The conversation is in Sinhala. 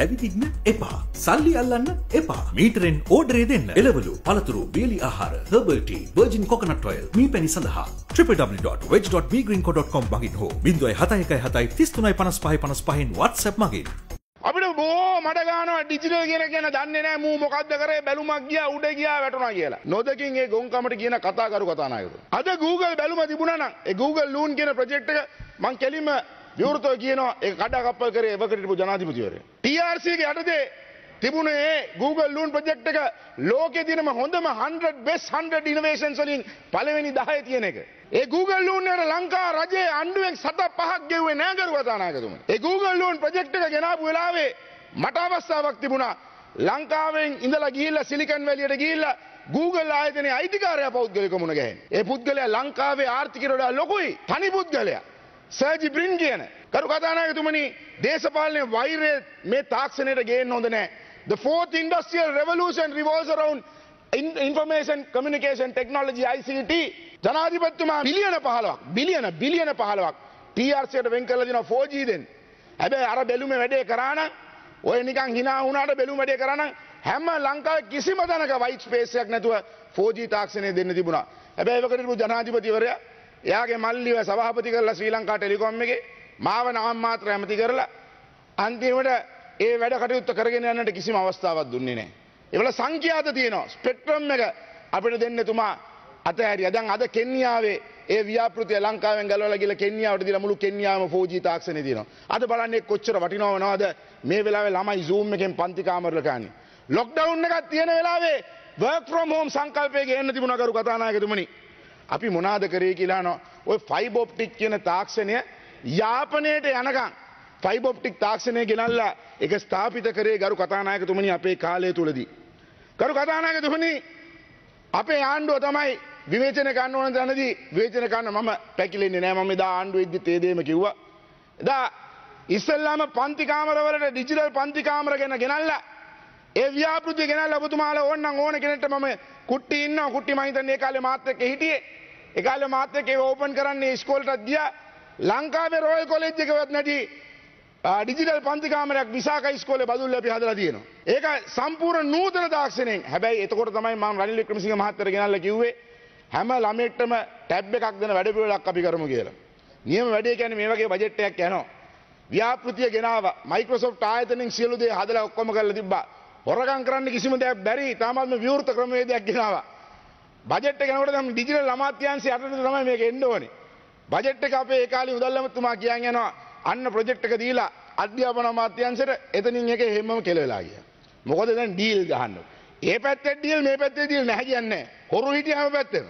ඇවිදින්න එපා. සල්ලි අල්ලන්න එපා. මීටරෙන් ඕඩරේ දෙන්න. එලවලු පළතුරු බියලි ආහාර හර්බල්ට වර්ජින් කොකනට ඔයල් මී පැණි සඳහා. www.veg.megreenco.com මගින් හෝ බින්දුවයි හතයකයි හතයි තිස්තුනයි පනස් පහ පනස් පහෙන් වත්සැප් මගින්. අපිට බෝ මට ගානවා ඩිජිටල් කියන කියන දන්නේ නැහැ මූ මොකද්ද කරේ බැලුමක් ගියා උඩ ගියා වැටුණා කියලා. නොදකින් ඒ ගොංකමට කියන කතා කරු කතානායකතු. අද Google බැලුම තිබුණා නම් ඒ Google Loon කියන ප්‍රොජෙක්ට් එක මං කෙලින්ම විවෘතව කියනවා ඒක කඩා කප්පල් කරේ එවකට හිටපු ජනාධිපතිවරයා. TRC ගේ යටතේ තිබුණේ ඒ Google Loon ප්‍රොජෙක්ට් එක ලෝකේ තියෙනම හොඳම 100 best 100 innovations වලින් පළවෙනි 10 තියෙන එක. ඒ Google Loon එකට ලංකා රජයේ අණ්ඩුවෙන් සත පහක් ගෙව්වේ නෑ කරු කතානායකතුමනි. ඒ Google Loon ප්‍රොජෙක්ට් එක ගෙනාපු වෙලාවේ මට අවස්ථාවක් තිබුණා ලංකාවෙන් ඉඳලා ගිහිල්ලා සිලිකන් වැලියට ගිහිල්ලා Google ආයතනයේ අයිතිකාරයා පෞද්ගලික මුණ ගැහෙන. ඒ පුද්ගලයා ලංකාවේ ආර්ථිකයට වඩා ලොකුයි. තනි පුද්ගලයා. සර්ජි බ්‍රින් කියන. කරු කතානායකතුමනි දේශපාලනයේ වෛරය මේ තාක්ෂණයට ගේන්න හොඳ නෑ. The fourth industrial revolution revolves around in- information communication technology ICT ජනාධිපතිතුමා බිලියන 15ක් බිලියන බිලියන 15ක් TRCට වෙන් කරලා දෙනවා 4G දෙන්න. හැබැයි අර බැලුමේ වැඩේ කරා නම් ඔය නිකන් hina වුණාට බැලුම වැඩේ කරා නම් හැම ලංකාවේ කිසිම තැනක white space එකක් නැතුව 4G තාක්ෂණය දෙන්න තිබුණා. හැබැයි ඒකට හිටපු ජනාධිපතිවරයා එයාගේ මල්ලිව සභාපති කරලා ශ්‍රී ලංකා ටෙලිකොම් එකේ මාව නාම මාත්‍ර ඇමති කරලා අන්තිමට ඒ වැඩ කටයුත්ත කරගෙන යන්නට කිසිම අවස්ථාවක් දුන්නේ නැහැ. ඒවල සංඛ්‍යාත තියෙනවා. ස්පෙක්ට්‍රම් එක අපිට දෙන්න තුමා අතහැරියා. දැන් අද කෙන්නියාවේ ඒ ව්‍යාපෘතිය ලංකාවෙන් ගලවලා ගිහලා කෙන්නියාවට දීලා මුළු කෙන්නියාවම 4G තාක්ෂණය තියෙනවා. අද බලන්න ඒක කොච්චර වටිනව වෙනවද මේ වෙලාවේ ළමයි Zoom එකෙන් පන්ති කාමරවල කන්නේ. ලොක්ඩවුන් එකක් තියෙන වෙලාවේ work from home සංකල්පය ගේන්න තිබුණා කරු කතානායකතුමනි. අපි මොනාද කරේ කියලා අහනවා. ඔය ෆයිබර් ඔප්ටික් කියන තාක්ෂණය යාපනයට යනකම් ෆයිබර් ඔප්ටික් තාක්ෂණය ගෙනල්ලා ඒක ස්ථාපිත කරේ ගරු කතානායකතුමනි අපේ කාලය තුලදී. ගරු කතානායකතුමනි අපේ ආණ්ඩුව තමයි විවේචන ගන්න ඕන තැනදී විවේචන ගන්න මම පැකිලෙන්නේ නෑ මම එදා ආණ්ඩුව ඉද්දි තේ දෙම කිව්වා. එදා ඉස්සල්ලාම පන්ති කාමරවලට ඩිජිටල් පන්ති කාමර ගැන ගෙනල්ලා ඒ ව්‍යාපෘතිය ගෙනල්ලා ඔබතුමාලා ඕනනම් ඕන කෙනෙක්ට මම කුට්ටි ඉන්නවා කුට්ටි මම හිතන්නේ ඒ කාලේ මාත් එක්ක හිටියේ. ඒ කාලේ මාත් එක්ක ඒක ඕපන් කරන්නේ ඉස්කෝලේටත් ගියා. ලංකාවේ රෝයල් කොලෙජ් එකවත් නැති ඩිජිටල් පන්ති කාමරයක් විසාක ඉස්කෝලේ බදුල්ල අපි හදලා තියෙනවා. ඒක සම්පූර්ණ නූතන තාක්ෂණයෙන්. හැබැයි එතකොට තමයි මම රනිල් වික්‍රමසිංහ මහත්තයාට ගෙනල්ලා කිව්වේ හැම ළමයෙක්ටම ටැබ් එකක් දෙන වැඩපිළිවෙලක් අපි කරමු කියලා. නියම වැඩේ කියන්නේ මේ වගේ බජට් එකක් යනවා. ව්‍යාපෘතිය ගෙනාවා. මයික්‍රොසොෆ්ට් ආයතනෙන් සියලු දේ හදලා ඔක්කොම කරලා තිබ්බා. හොරගම් කරන්න කිසිම දෙයක් බැරි තාමත්ම විවෘත ක්‍රමවේදයක් ගෙනාවා. බජට් එක යනකොට නම් ඩිජිටල් අමාත්‍යාංශය යටතේ තමයි මේක එන්න ඕනේ. බජට් එක අපේ ඒ කාලේ මුදල් ඇමතුමා කියන් යනවා අන්න ප්‍රොජෙක්ට් එක දීලා අධ්‍යාපන අමාත්‍යාංශයට එතනින් එක හැමම කෙලවෙලා ගියා. මොකද දැන් ඩීල් ගහන්න. ඒ පැත්තේ ඩීල් මේ පැත්තේ ඩීල් නැහැ කියන්නේ. හොරු හිටිය හැම පැත්තෙම.